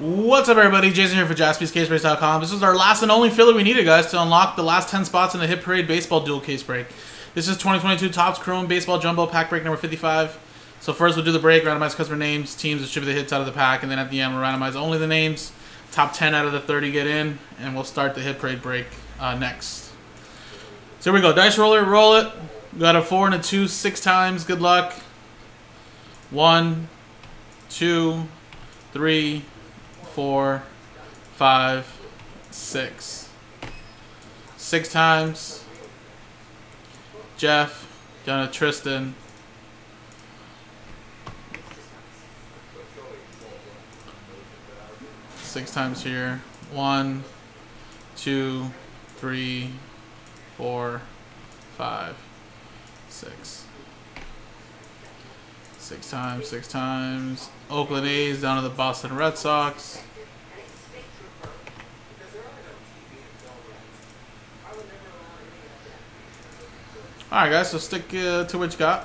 What's up, everybody? Jason here for JaspysCaseBreaks.com. This is our last and only filler we needed, guys, to unlock the last 10 spots in the Hit Parade Baseball Dual Case Break. This is 2022 Topps Chrome Baseball Jumbo Pack Break number 55. So first we'll do the break, randomize customer names, teams, distribute the hits out of the pack, and then at the end we'll randomize only the names. Top 10 out of the 30 get in, and we'll start the Hit Parade break uh, next. So here we go. Dice roller, roll it. Got a 4 and a 2 six times. Good luck. One, two, three, four, five, six. Six times. Jeff, down to Tristan. Six times here. One, two, three, four, five, six. Six times, six times. Oakland A's down to the Boston Red Sox. Alright guys, so stick uh, to what you got.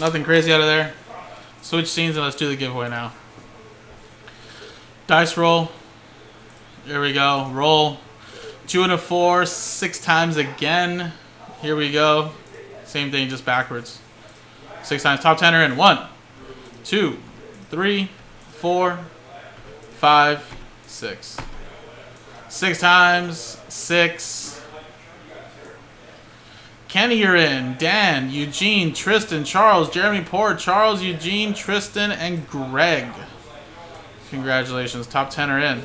Nothing crazy out of there. Switch scenes and let's do the giveaway now. Dice roll. There we go. Roll. Two and a four, six times again. Here we go. Same thing, just backwards. Six times. Top tenner in. One, two, three, four, five, six. Six times. Six. Kenny, you're in. Dan, Eugene, Tristan, Charles, Jeremy Poor, Charles, Eugene, Tristan, and Greg. Congratulations. Top 10 are in.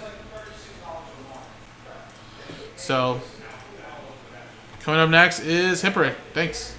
So, coming up next is Hit Parade. Thanks.